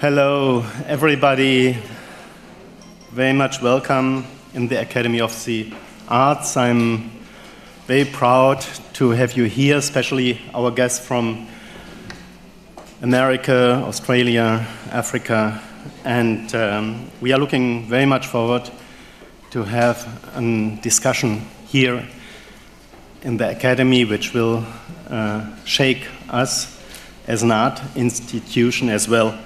Hello, everybody. Very much welcome in the Academy of the Arts. I'm very proud to have you here, especially our guests from America, Australia, Africa, and um, we are looking very much forward to have a discussion here in the Academy, which will uh, shake us as an art institution as well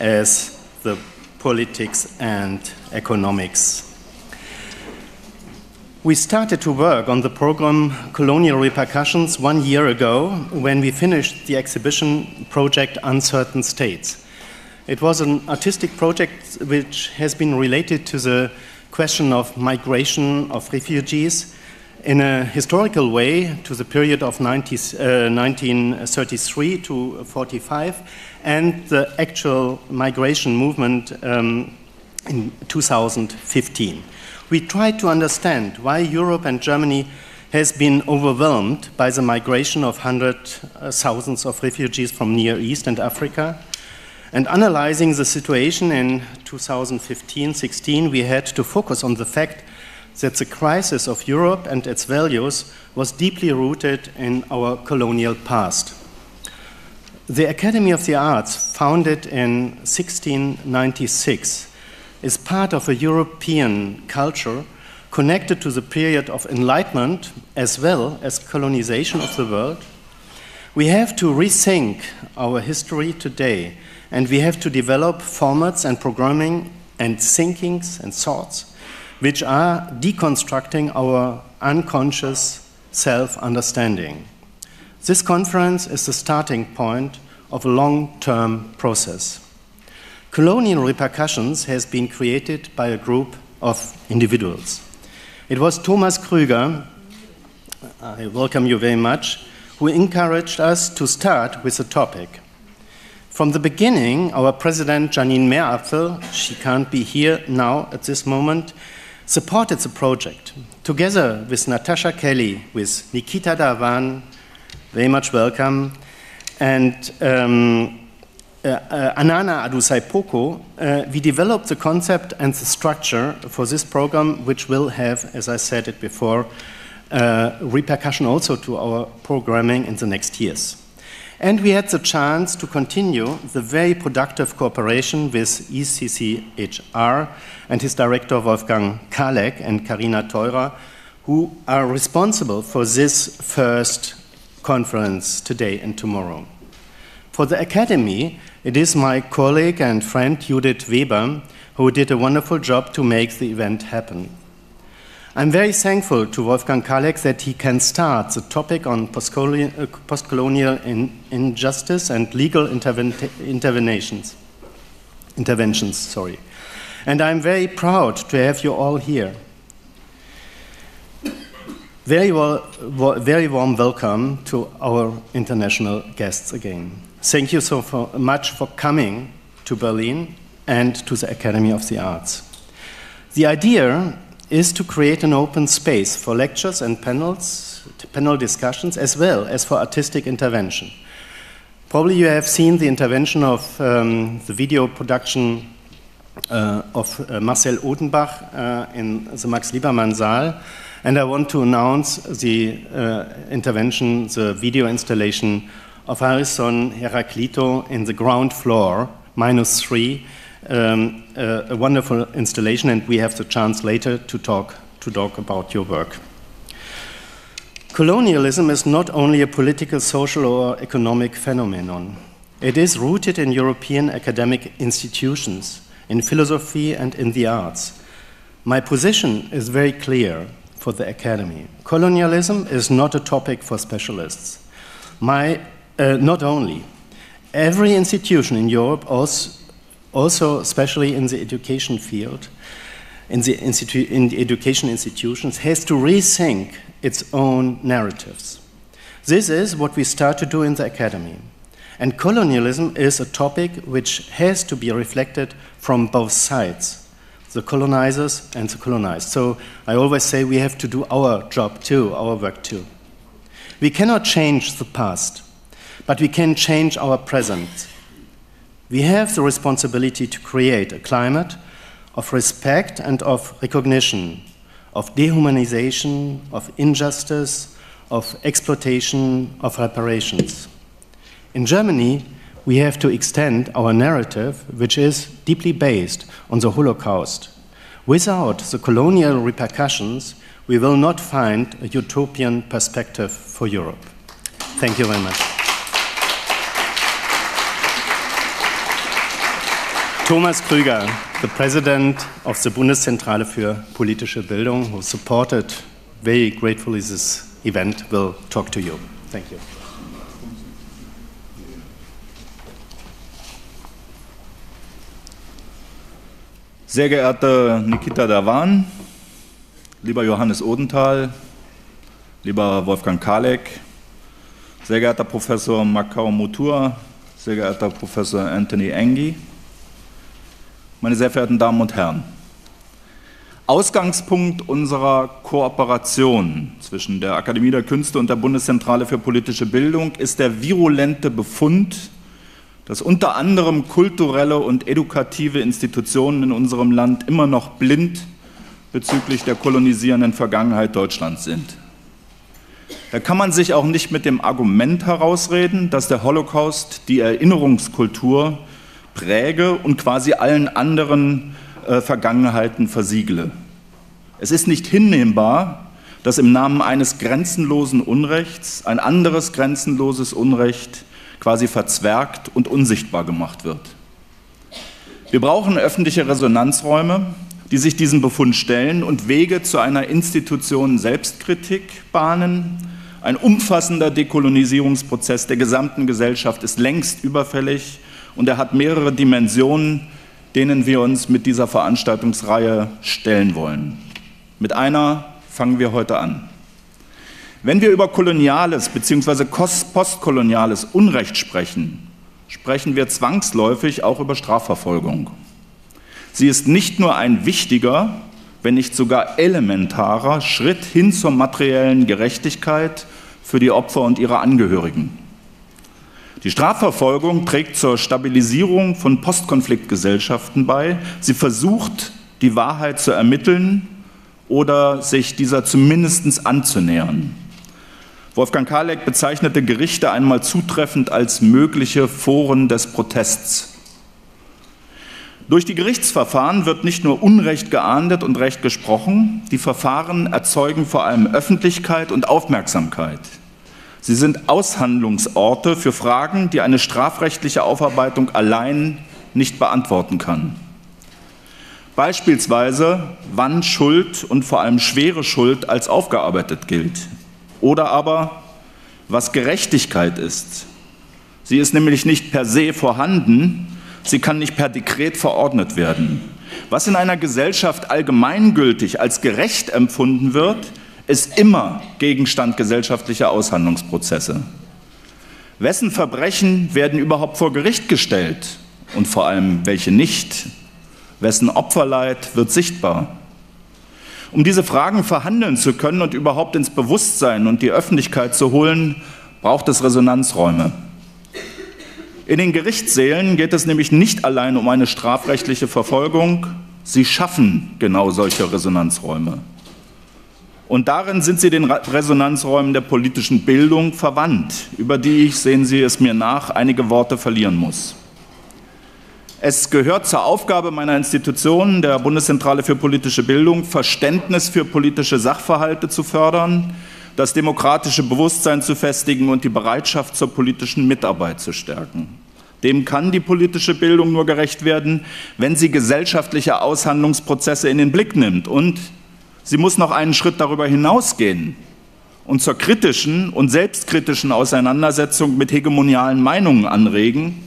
as the politics and economics. We started to work on the program Colonial Repercussions one year ago when we finished the exhibition project Uncertain States. It was an artistic project which has been related to the question of migration of refugees in a historical way to the period of 90, uh, 1933 to 45 and the actual migration movement um, in 2015. We tried to understand why Europe and Germany has been overwhelmed by the migration of hundreds uh, thousands of refugees from Near East and Africa. And analyzing the situation in 2015-16, we had to focus on the fact that the crisis of Europe and its values was deeply rooted in our colonial past. The Academy of the Arts, founded in 1696, is part of a European culture connected to the period of enlightenment as well as colonization of the world. We have to rethink our history today, and we have to develop formats and programming and thinkings and thoughts which are deconstructing our unconscious self understanding. This conference is the starting point of a long term process. Colonial Repercussions has been created by a group of individuals. It was Thomas Krüger, I welcome you very much, who encouraged us to start with the topic. From the beginning, our president, Jeanine Meerapfel, she can't be here now at this moment, supported the project together with Natasha Kelly, with Nikita Dhawan, very much welcome, and um, uh, uh, Anana Adusei-Poku, uh, we developed the concept and the structure for this program, which will have, as I said it before, uh, repercussion also to our programming in the next years. And we had the chance to continue the very productive cooperation with ECCHR and his director Wolfgang Kaleck and Karina Theurer, who are responsible for this first conference today and tomorrow. For the Academy, it is my colleague and friend Judith Weber who did a wonderful job to make the event happen. I'm very thankful to Wolfgang Kaleck that he can start the topic on uh, post-colonial in, injustice and legal interventions. Interventions, sorry. And I'm very proud to have you all here. Very, well, very warm welcome to our international guests again. Thank you so for, much for coming to Berlin and to the Academy of the Arts. The idea is to create an open space for lectures and panels, panel discussions, as well as for artistic intervention. Probably you have seen the intervention of um, the video production uh, of uh, Marcel Odenbach uh, in the Max Liebermann Saal, and I want to announce the uh, intervention, the video installation of Ayrson Heraclito in the ground floor, minus three, um, uh, a wonderful installation, and we have the chance later to talk, to talk about your work. Colonialism is not only a political, social, or economic phenomenon. It is rooted in European academic institutions, in philosophy, and in the arts. My position is very clear for the academy. Colonialism is not a topic for specialists. My, uh, not only. Every institution in Europe also also especially in the education field, in the, in the education institutions, has to rethink its own narratives. This is what we start to do in the academy. And colonialism is a topic which has to be reflected from both sides the colonizers and the colonized. So I always say we have to do our job too, our work too. We cannot change the past, but we can change our present We have the responsibility to create a climate of respect and of recognition, of dehumanization, of injustice, of exploitation, of reparations. In Germany, we have to extend our narrative, which is deeply based on the Holocaust. Without the colonial repercussions, we will not find a utopian perspective for Europe. Thank you very much. Thomas Krüger, the president of the Bundeszentrale für politische Bildung, who supported very gratefully this event, will talk to you. Thank you. Sehr geehrter Nikita Davan, lieber Johannes Odenthal, lieber Wolfgang Kalek, sehr geehrter Professor Makao Mutua, sehr geehrter Professor Anthony Engi, meine sehr verehrten Damen und Herren. Ausgangspunkt unserer Kooperation zwischen der Akademie der Künste und der Bundeszentrale für politische Bildung ist der virulente Befund dass unter anderem kulturelle und edukative Institutionen in unserem Land immer noch blind bezüglich der kolonisierenden Vergangenheit Deutschlands sind. Da kann man sich auch nicht mit dem Argument herausreden, dass der Holocaust die Erinnerungskultur präge und quasi allen anderen äh, Vergangenheiten versiegle. Es ist nicht hinnehmbar, dass im Namen eines grenzenlosen Unrechts ein anderes grenzenloses Unrecht quasi verzwergt und unsichtbar gemacht wird. Wir brauchen öffentliche Resonanzräume, die sich diesem Befund stellen und Wege zu einer Institution Selbstkritik bahnen. Ein umfassender Dekolonisierungsprozess der gesamten Gesellschaft ist längst überfällig und er hat mehrere Dimensionen, denen wir uns mit dieser Veranstaltungsreihe stellen wollen. Mit einer fangen wir heute an. Wenn wir über koloniales bzw. postkoloniales Unrecht sprechen, sprechen wir zwangsläufig auch über Strafverfolgung. Sie ist nicht nur ein wichtiger, wenn nicht sogar elementarer Schritt hin zur materiellen Gerechtigkeit für die Opfer und ihre Angehörigen. Die Strafverfolgung trägt zur Stabilisierung von Postkonfliktgesellschaften bei. Sie versucht, die Wahrheit zu ermitteln oder sich dieser zumindest anzunähern. Wolfgang Kalek bezeichnete Gerichte einmal zutreffend als mögliche Foren des Protests. Durch die Gerichtsverfahren wird nicht nur Unrecht geahndet und Recht gesprochen, die Verfahren erzeugen vor allem Öffentlichkeit und Aufmerksamkeit. Sie sind Aushandlungsorte für Fragen, die eine strafrechtliche Aufarbeitung allein nicht beantworten kann. Beispielsweise, wann Schuld und vor allem schwere Schuld als aufgearbeitet gilt. Oder aber, was Gerechtigkeit ist. Sie ist nämlich nicht per se vorhanden, sie kann nicht per Dekret verordnet werden. Was in einer Gesellschaft allgemeingültig als gerecht empfunden wird, ist immer Gegenstand gesellschaftlicher Aushandlungsprozesse. Wessen Verbrechen werden überhaupt vor Gericht gestellt und vor allem welche nicht? Wessen Opferleid wird sichtbar? Um diese Fragen verhandeln zu können und überhaupt ins Bewusstsein und die Öffentlichkeit zu holen, braucht es Resonanzräume. In den Gerichtssälen geht es nämlich nicht allein um eine strafrechtliche Verfolgung, sie schaffen genau solche Resonanzräume. Und darin sind sie den Resonanzräumen der politischen Bildung verwandt, über die ich, sehen Sie es mir nach, einige Worte verlieren muss. Es gehört zur Aufgabe meiner Institution, der Bundeszentrale für politische Bildung, Verständnis für politische Sachverhalte zu fördern, das demokratische Bewusstsein zu festigen und die Bereitschaft zur politischen Mitarbeit zu stärken. Dem kann die politische Bildung nur gerecht werden, wenn sie gesellschaftliche Aushandlungsprozesse in den Blick nimmt. Und sie muss noch einen Schritt darüber hinausgehen und zur kritischen und selbstkritischen Auseinandersetzung mit hegemonialen Meinungen anregen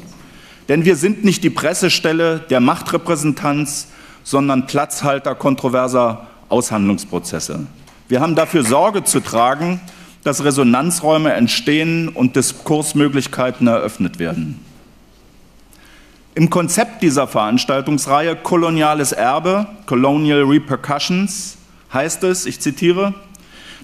denn wir sind nicht die Pressestelle der Machtrepräsentanz, sondern Platzhalter kontroverser Aushandlungsprozesse. Wir haben dafür Sorge zu tragen, dass Resonanzräume entstehen und Diskursmöglichkeiten eröffnet werden. Im Konzept dieser Veranstaltungsreihe Koloniales Erbe, Colonial Repercussions, heißt es, ich zitiere,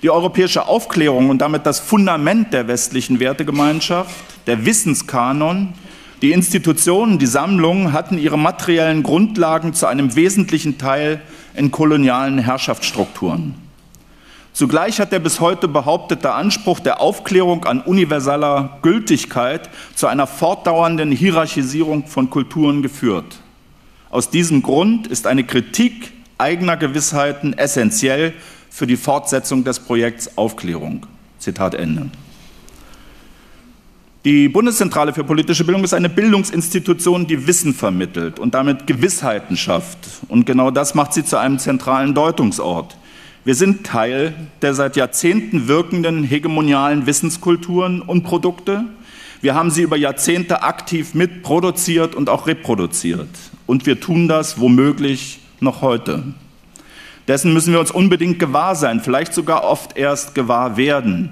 die europäische Aufklärung und damit das Fundament der westlichen Wertegemeinschaft, der Wissenskanon, Die Institutionen, die Sammlungen hatten ihre materiellen Grundlagen zu einem wesentlichen Teil in kolonialen Herrschaftsstrukturen. Zugleich hat der bis heute behauptete Anspruch der Aufklärung an universaler Gültigkeit zu einer fortdauernden Hierarchisierung von Kulturen geführt. Aus diesem Grund ist eine Kritik eigener Gewissheiten essentiell für die Fortsetzung des Projekts Aufklärung. Zitat Ende. Die Bundeszentrale für politische Bildung ist eine Bildungsinstitution, die Wissen vermittelt und damit Gewissheiten schafft. Und genau das macht sie zu einem zentralen Deutungsort. Wir sind Teil der seit Jahrzehnten wirkenden hegemonialen Wissenskulturen und Produkte. Wir haben sie über Jahrzehnte aktiv mitproduziert und auch reproduziert. Und wir tun das womöglich noch heute. Dessen müssen wir uns unbedingt gewahr sein, vielleicht sogar oft erst gewahr werden.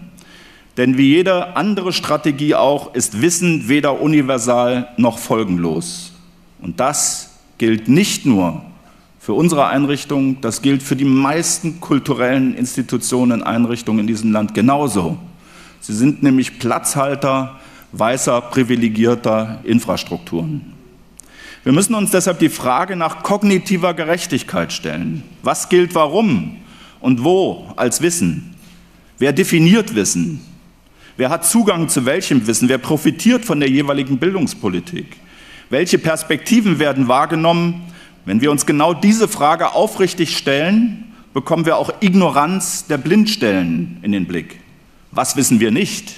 Denn wie jede andere Strategie auch ist Wissen weder universal noch folgenlos. Und das gilt nicht nur für unsere Einrichtung, das gilt für die meisten kulturellen Institutionen und Einrichtungen in diesem Land genauso. Sie sind nämlich Platzhalter weißer, privilegierter Infrastrukturen. Wir müssen uns deshalb die Frage nach kognitiver Gerechtigkeit stellen. Was gilt warum und wo als Wissen? Wer definiert Wissen? Wer hat Zugang zu welchem Wissen? Wer profitiert von der jeweiligen Bildungspolitik? Welche Perspektiven werden wahrgenommen? Wenn wir uns genau diese Frage aufrichtig stellen, bekommen wir auch Ignoranz der Blindstellen in den Blick. Was wissen wir nicht?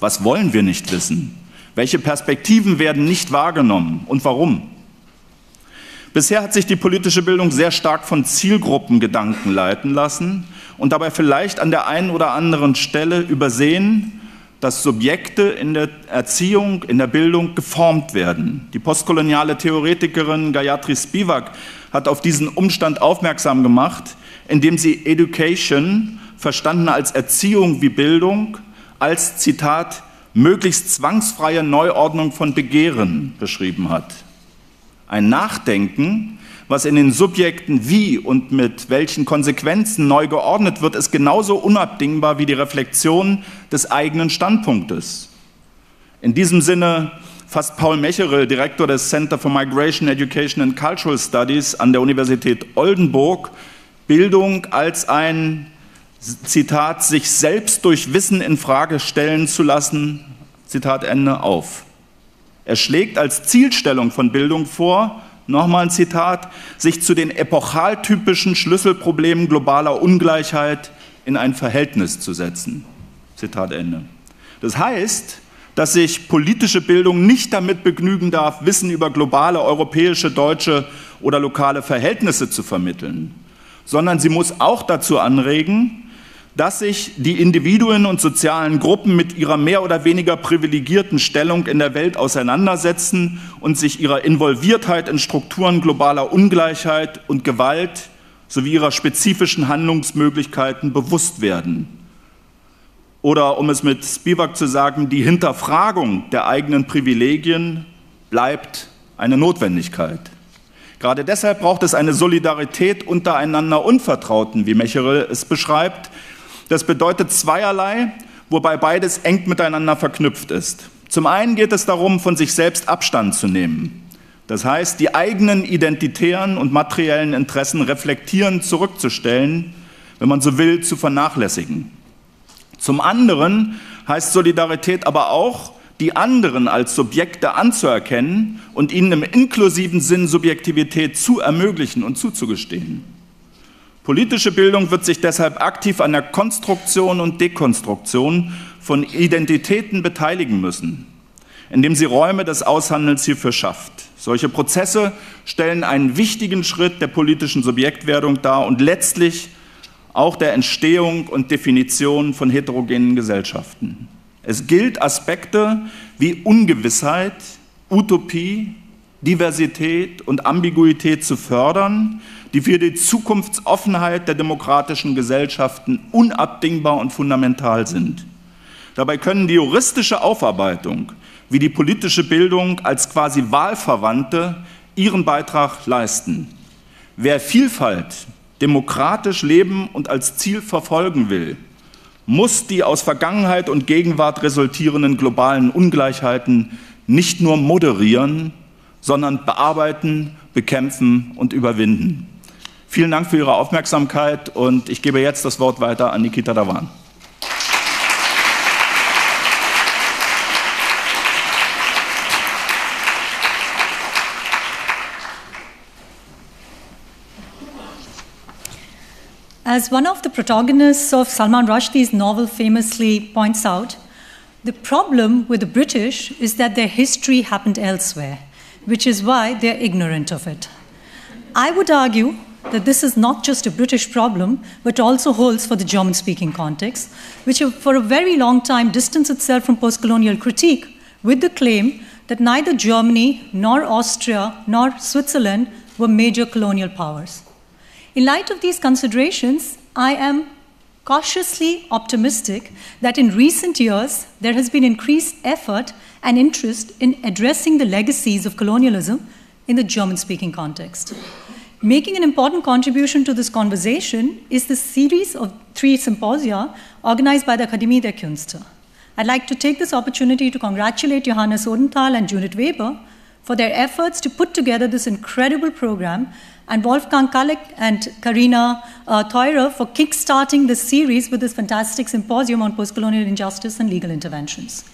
Was wollen wir nicht wissen? Welche Perspektiven werden nicht wahrgenommen und warum? Bisher hat sich die politische Bildung sehr stark von Zielgruppengedanken leiten lassen und dabei vielleicht an der einen oder anderen Stelle übersehen, dass Subjekte in der Erziehung, in der Bildung geformt werden. Die postkoloniale Theoretikerin Gayatri Spivak hat auf diesen Umstand aufmerksam gemacht, indem sie Education, verstanden als Erziehung wie Bildung, als Zitat möglichst zwangsfreie Neuordnung von Begehren beschrieben hat. Ein Nachdenken was in den Subjekten wie und mit welchen Konsequenzen neu geordnet wird, ist genauso unabdingbar wie die Reflexion des eigenen Standpunktes. In diesem Sinne fasst Paul Mecherel, Direktor des Center for Migration, Education and Cultural Studies an der Universität Oldenburg, Bildung als ein Zitat, sich selbst durch Wissen in Frage stellen zu lassen, Zitat Ende, auf. Er schlägt als Zielstellung von Bildung vor, nochmal ein Zitat, sich zu den epochaltypischen Schlüsselproblemen globaler Ungleichheit in ein Verhältnis zu setzen. Zitat Ende. Das heißt, dass sich politische Bildung nicht damit begnügen darf, Wissen über globale, europäische, deutsche oder lokale Verhältnisse zu vermitteln, sondern sie muss auch dazu anregen, dass sich die Individuen und sozialen Gruppen mit ihrer mehr oder weniger privilegierten Stellung in der Welt auseinandersetzen und sich ihrer Involviertheit in Strukturen globaler Ungleichheit und Gewalt sowie ihrer spezifischen Handlungsmöglichkeiten bewusst werden. Oder um es mit Spivak zu sagen, die Hinterfragung der eigenen Privilegien bleibt eine Notwendigkeit. Gerade deshalb braucht es eine Solidarität untereinander Unvertrauten, wie Mecherel es beschreibt, das bedeutet zweierlei, wobei beides eng miteinander verknüpft ist. Zum einen geht es darum, von sich selbst Abstand zu nehmen. Das heißt, die eigenen identitären und materiellen Interessen reflektieren zurückzustellen, wenn man so will, zu vernachlässigen. Zum anderen heißt Solidarität aber auch, die anderen als Subjekte anzuerkennen und ihnen im inklusiven Sinn Subjektivität zu ermöglichen und zuzugestehen. Politische Bildung wird sich deshalb aktiv an der Konstruktion und Dekonstruktion von Identitäten beteiligen müssen, indem sie Räume des Aushandelns hierfür schafft. Solche Prozesse stellen einen wichtigen Schritt der politischen Subjektwerdung dar und letztlich auch der Entstehung und Definition von heterogenen Gesellschaften. Es gilt, Aspekte wie Ungewissheit, Utopie, Diversität und Ambiguität zu fördern, die für die Zukunftsoffenheit der demokratischen Gesellschaften unabdingbar und fundamental sind. Dabei können die juristische Aufarbeitung wie die politische Bildung als quasi Wahlverwandte ihren Beitrag leisten. Wer Vielfalt demokratisch leben und als Ziel verfolgen will, muss die aus Vergangenheit und Gegenwart resultierenden globalen Ungleichheiten nicht nur moderieren, sondern bearbeiten, bekämpfen und überwinden. Vielen Dank für Ihre Aufmerksamkeit und ich gebe jetzt das Wort weiter an Nikita Dawan. As one of the protagonists of Salman Rushdie's novel famously points out, the problem with the British is that their history happened elsewhere, which is why they're ignorant of it. I would argue that this is not just a British problem, but also holds for the German speaking context, which for a very long time distanced itself from post colonial critique with the claim that neither Germany, nor Austria, nor Switzerland were major colonial powers. In light of these considerations, I am cautiously optimistic that in recent years there has been increased effort and interest in addressing the legacies of colonialism in the German speaking context. Making an important contribution to this conversation is the series of three symposia organized by the Akademie der Künste. I'd like to take this opportunity to congratulate Johannes Odenthal and Judith Weber for their efforts to put together this incredible program and Wolfgang Kaleck and Karina uh, Theurer for kickstarting this series with this fantastic symposium on postcolonial injustice and legal interventions.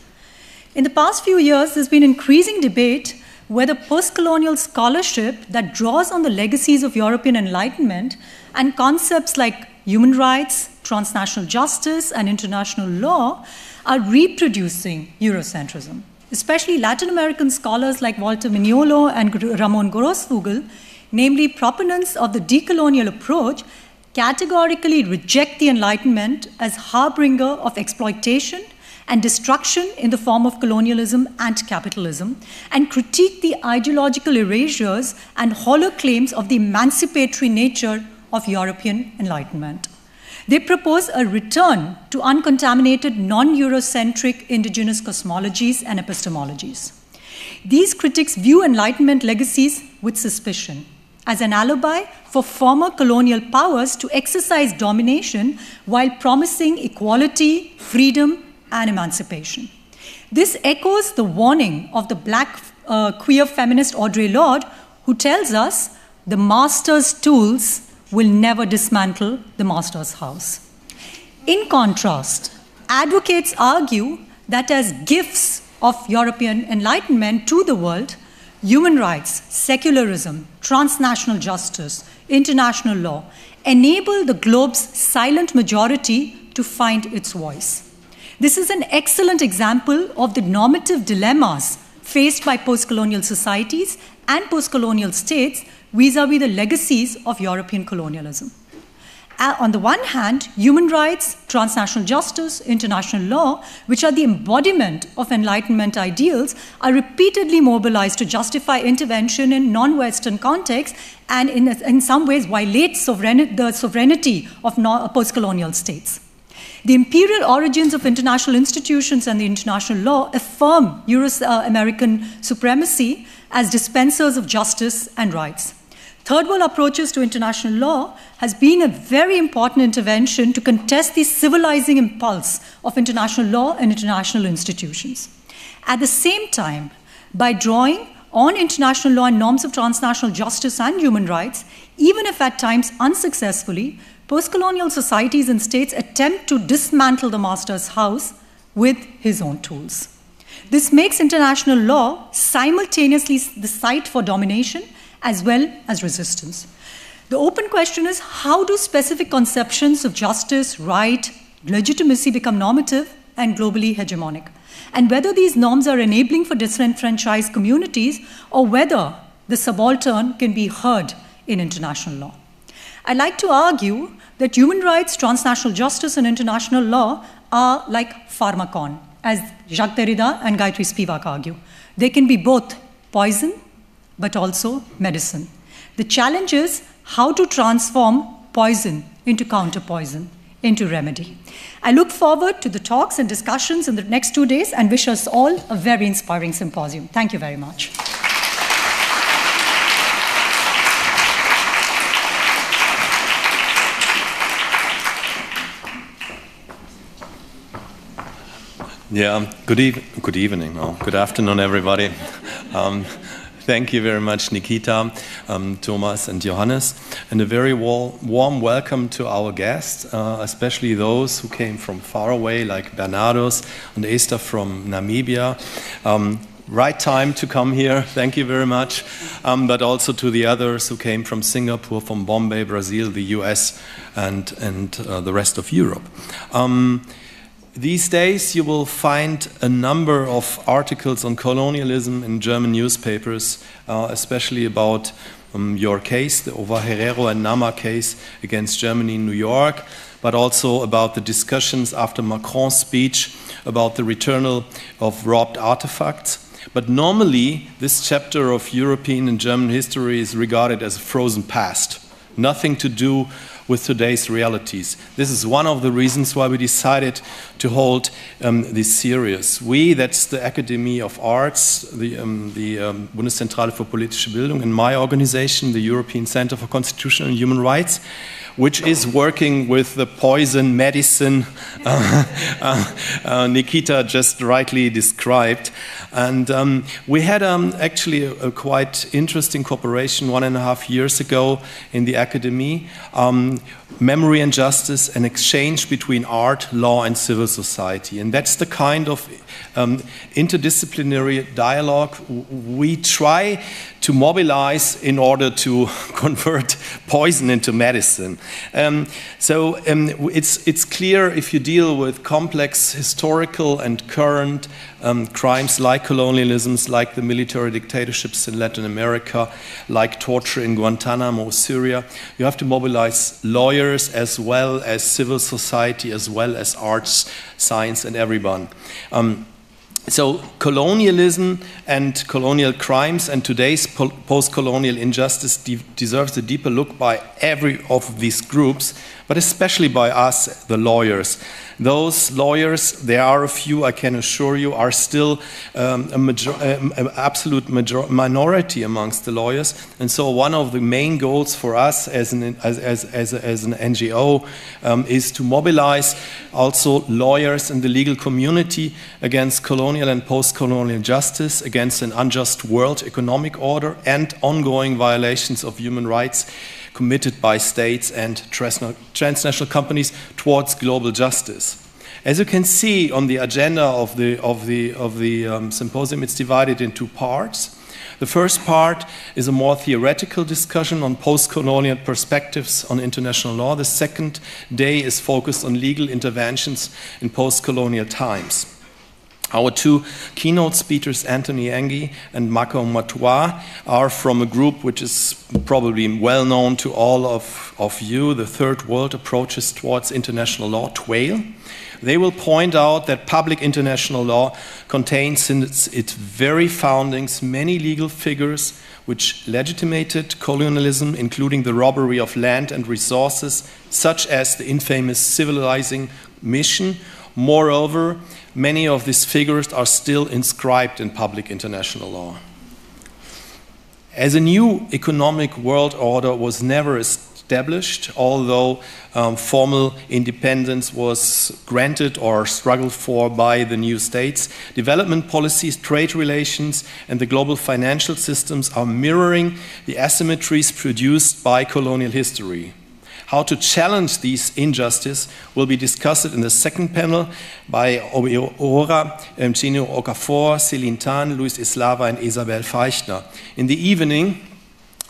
In the past few years, there's been increasing debate whether postcolonial scholarship that draws on the legacies of European Enlightenment and concepts like human rights, transnational justice, and international law are reproducing Eurocentrism. Especially Latin American scholars like Walter Mignolo and Ramon Grosfoguel namely proponents of the decolonial approach, categorically reject the Enlightenment as harbinger of exploitation and destruction in the form of colonialism and capitalism, and critique the ideological erasures and hollow claims of the emancipatory nature of European Enlightenment. They propose a return to uncontaminated, non Eurocentric indigenous cosmologies and epistemologies. These critics view Enlightenment legacies with suspicion as an alibi for former colonial powers to exercise domination while promising equality, freedom, and emancipation. This echoes the warning of the black uh, queer feminist Audre Lorde, who tells us the master's tools will never dismantle the master's house. In contrast, advocates argue that as gifts of European enlightenment to the world, human rights, secularism, transnational justice, international law enable the globe's silent majority to find its voice. This is an excellent example of the normative dilemmas faced by post colonial societies and post colonial states vis a vis the legacies of European colonialism. Uh, on the one hand, human rights, transnational justice, international law, which are the embodiment of Enlightenment ideals, are repeatedly mobilized to justify intervention in non Western contexts and, in, in some ways, violate sovereign, the sovereignty of post colonial states. The imperial origins of international institutions and the international law affirm Euro American supremacy as dispensers of justice and rights. Third world approaches to international law has been a very important intervention to contest the civilizing impulse of international law and international institutions. At the same time, by drawing on international law and norms of transnational justice and human rights, even if at times unsuccessfully, postcolonial societies and states attempt to dismantle the master's house with his own tools. This makes international law simultaneously the site for domination as well as resistance. The open question is how do specific conceptions of justice, right, legitimacy become normative and globally hegemonic? And whether these norms are enabling for disenfranchised communities or whether the subaltern can be heard in international law. I like to argue that human rights, transnational justice, and international law are like pharmakon, as Jacques Derrida and Gayatri Spivak argue. They can be both poison but also medicine. The challenge is how to transform poison into counter poison, into remedy. I look forward to the talks and discussions in the next two days and wish us all a very inspiring symposium. Thank you very much. Yeah, good, eve good evening, oh, good afternoon, everybody. Um, thank you very much, Nikita, um, Thomas, and Johannes, and a very warm welcome to our guests, uh, especially those who came from far away, like Bernardos and Esther from Namibia. Um, right time to come here. Thank you very much. Um, but also to the others who came from Singapore, from Bombay, Brazil, the US, and, and uh, the rest of Europe. Um, these days, you will find a number of articles on colonialism in German newspapers, uh, especially about um, your case, the Ova Herero and Nama case against Germany in New York, but also about the discussions after Macron's speech about the return of robbed artifacts. But normally, this chapter of European and German history is regarded as a frozen past, nothing to do with today's realities. This is one of the reasons why we decided to hold um, this series. We, that's the Academy of Arts, the, um, the um, Bundeszentrale für politische Bildung, and my organization, the European Center for Constitutional and Human Rights, which is working with the poison medicine uh, uh, uh, Nikita just rightly described. And um, we had um, actually a, a, quite interesting cooperation one and a half years ago in the academy. Um, memory and justice, an exchange between art, law, and civil society. And that's the kind of um, interdisciplinary dialogue we try to mobilize in order to convert poison into medicine. Um, so um, it's, it's clear if you deal with complex historical and current um, crimes like colonialisms, like the military dictatorships in Latin America, like torture in Guantanamo, Syria, you have to mobilize lawyers as well as civil society, as well as arts, science, and everyone. Um, so colonialism and colonial crimes and today's post-colonial injustice de deserves a deeper look by every of these groups, but especially by us, the lawyers. Those lawyers, there are a few, I can assure you, are still um, a major, um, an absolute major minority amongst the lawyers. And so, one of the main goals for us as an, as, as, as, as an NGO um, is to mobilize also lawyers in the legal community against colonial and post colonial justice, against an unjust world economic order, and ongoing violations of human rights committed by states and transnational companies towards global justice. As you can see on the agenda of the, of the, of the um, symposium, it's divided in two parts. The first part is a more theoretical discussion on post colonial perspectives on international law. The second day is focused on legal interventions in post colonial times. Our two keynote speakers, Anthony Anghie and Makau Mutua, are from a group which is probably well known to all of, of you, the Third World Approaches Towards International Law, TWAIL. They will point out that public international law contains in its very foundings many legal figures which legitimated colonialism, including the robbery of land and resources, such as the infamous civilizing mission. Moreover, many of these figures are still inscribed in public international law. As a new economic world order was never established, although um, formal independence was granted or struggled for by the new states, development policies, trade relations, and the global financial systems are mirroring the asymmetries produced by colonial history. How to challenge these injustice will be discussed in the second panel by Aurora, Eugenio Okafor, Celine Tan, Luis Eslava, and Isabel Feichtner. In the evening,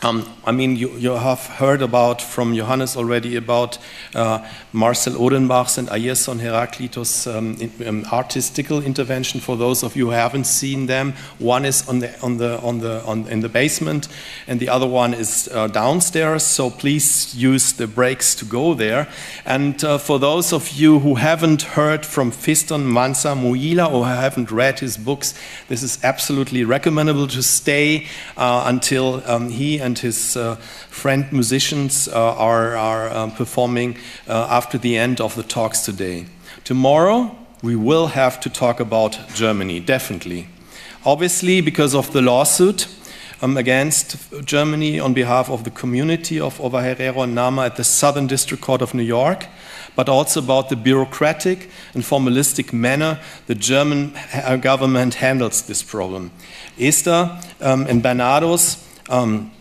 um, I mean, you, you, have heard about from Johannes already about uh, Marcel Odenbach's and Ayrson Heraclitus' um, in, um, artistical intervention. For those of you who haven't seen them, one is on the on the on the on, in the basement, and the other one is uh, downstairs. So please use the breaks to go there. And uh, for those of you who haven't heard from Fiston Mwanza Mujila or haven't read his books, this is absolutely recommendable to stay uh, until um, he and his uh, friend musicians uh, are, are um, performing uh, after the end of the talks today. Tomorrow, we will have to talk about Germany, definitely. Obviously, because of the lawsuit um, against Germany on behalf of the community of Ova Herero and Nama at the Southern District Court of New York, but also about the bureaucratic and formalistic manner the German government handles this problem. Esther um, and Bernados um,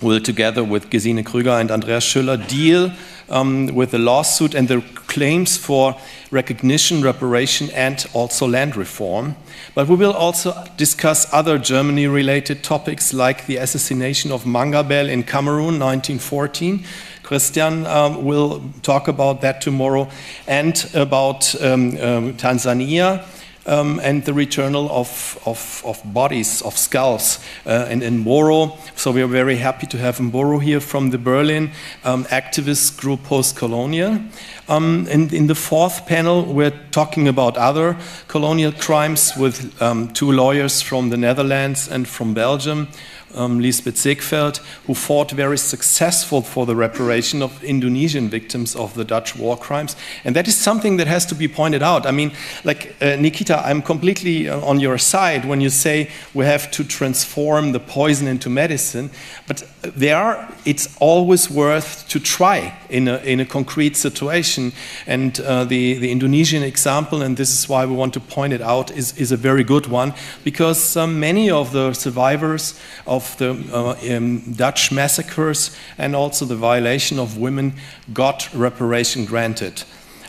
will, together with Gesine Krüger and Andreas Schüller, deal um, with the lawsuit and the claims for recognition, reparation, and also land reform. But we will also discuss other Germany related topics like the assassination of Manga Bell in Cameroon 1914. Christian um, will talk about that tomorrow, and about um, um, Tanzania um, and the returnal of, of, of, bodies, of skulls. Uh, and in Mboro, so we are very happy to have Mboro here from the Berlin um, activist group Post Colonial. Um, and in the fourth panel, we're talking about other colonial crimes with um, two lawyers from the Netherlands and from Belgium um, Liesbeth Zegveld, who fought very successful for the reparation of Indonesian victims of the Dutch war crimes. And that is something that has to be pointed out. I mean, like uh, Nikita, I'm completely uh, on your side when you say we have to transform the poison into medicine. But there are, it's always worth to try in a, in a concrete situation. And uh, the, the Indonesian example, and this is why we want to point it out, is, is a very good one because um, many of the survivors of of the uh, um, Dutch massacres and also the violation of women got reparation granted.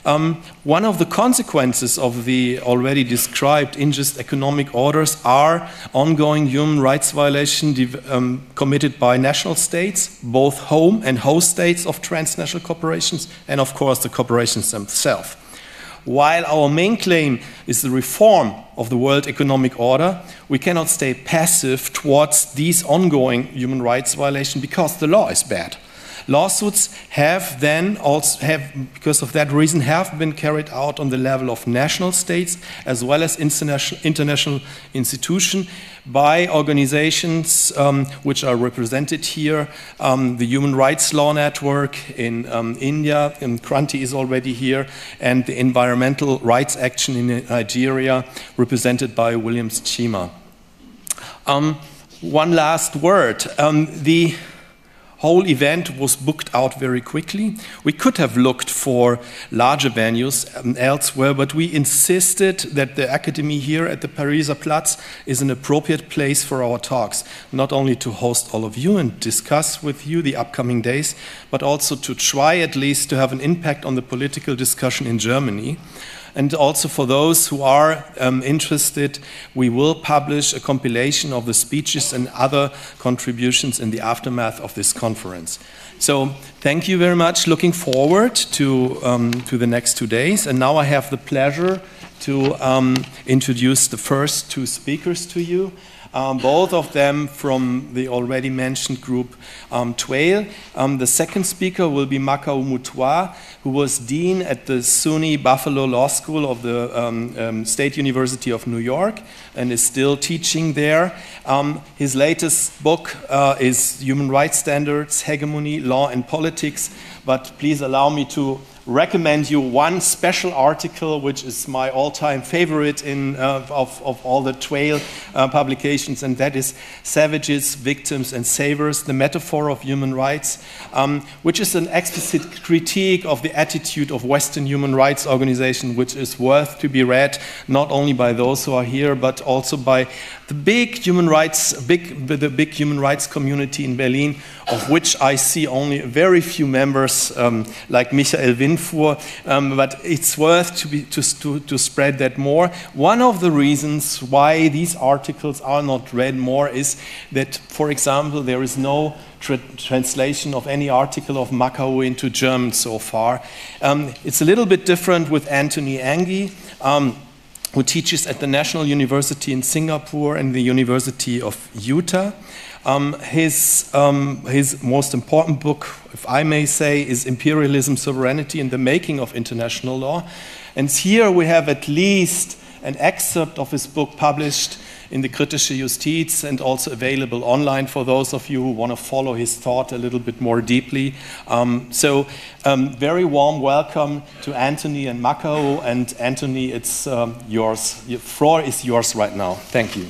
Um, one of the consequences of the already described unjust economic orders are ongoing human rights violations um, committed by national states, both home and host states of transnational corporations, and of course the corporations themselves. While our main claim is the reform of the world economic order, we cannot stay passive towards these ongoing human rights violations because the law is bad. Lawsuits have then also have, because of that reason, have been carried out on the level of national states as well as international, international institutions by organizations um, which are represented here. Um, the Human Rights Law Network in um, India, and Kranti is already here, and the Environmental Rights Action in Nigeria, represented by Williams Chima. Um, one last word. Um, the whole event was booked out very quickly. We could have looked for larger venues um, elsewhere, but we insisted that the Academy here at the Pariser Platz is an appropriate place for our talks, not only to host all of you and discuss with you the upcoming days, but also to try at least to have an impact on the political discussion in Germany. And also for those who are um, interested, we will publish a compilation of the speeches and other contributions in the aftermath of this conference. So thank you very much. Looking forward to, um, to the next two days. And now I have the pleasure to um, introduce the first two speakers to you um, both of them from the already mentioned group um, TWAIL. Um, the second speaker will be Makau Mutua, who was dean at the SUNY Buffalo Law School of the um, um, State University of New York and is still teaching there. His latest book uh, is Human Rights Standards, Hegemony, Law and Politics. But please allow me to recommend you one special article, which is my all-time favorite in, uh, of, of all the TWAIL uh, publications, and that is Savages, Victims, and Saviors, the Metaphor of Human Rights, um, which is an explicit critique of the attitude of Western human rights organizations, which is worth to be read not only by those who are here, but also by the big human rights, big, the big human rights community in Berlin, of which I see only very few members, um, like Michael Windfuhr, um, but it's worth to, be, to, to, to spread that more. One of the reasons why these articles are not read more is that, for example, there is no tra translation of any article of Makau into German so far. Um, it's a little bit different with Anthony Anghie. Um, who teaches at the National University in Singapore and the University of Utah. Um, his, um, his most important book, if I may say, is Imperialism, Sovereignty, and the Making of International Law. And here we have at least an excerpt of his book published in the Kritische Justiz and also available online for those of you who want to follow his thought a little bit more deeply. Um, so, um, very warm welcome to Anthony and Makau. And Anthony, it's um, yours. Your floor is yours right now. Thank you.